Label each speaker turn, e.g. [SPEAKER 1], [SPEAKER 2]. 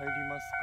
[SPEAKER 1] 入りますか？